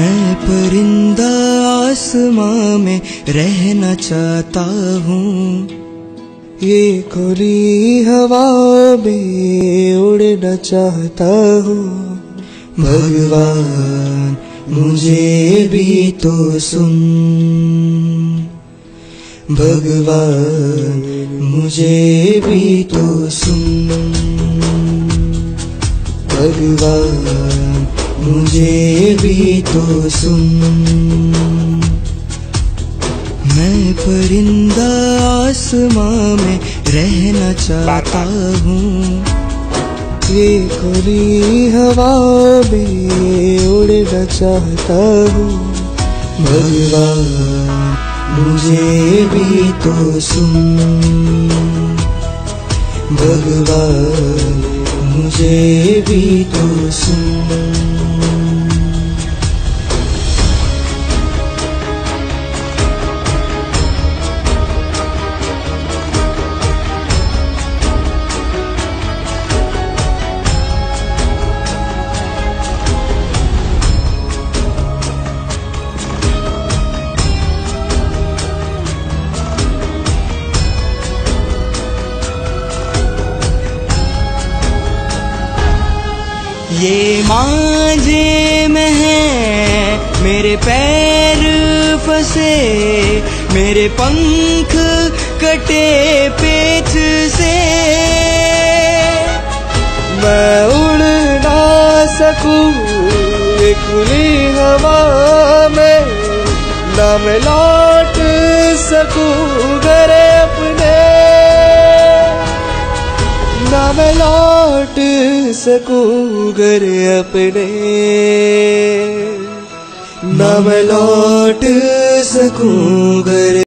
मैं परिंदा आसमां में रहना चाहता हूँ। ये खुली हवा में उड़ना चाहता हूँ। भगवान, मुझे भी तो सुन। भगवान, मुझे भी तो सुन। भगवान। मुझे भी तो सुन। मैं परिंदा आसमां में रहना चाहता हूँ। ये खुली हवा में उड़ना चाहता हूँ। भगवान, मुझे भी तो सुन। भगवान, मुझे भी तो सुन। ये मांझे में है, मेरे पैर फंसे, मेरे पंख कटे पेच से। मैं उड़ ना सकूँ खुली हवा में ना मैं लौट सकूँ, घर ना मैं लौट सकूँ घर अपने। ना मैं लौट सकूँ घर